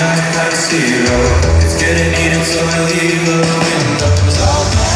night like zero It's getting heated, so I leave the windows open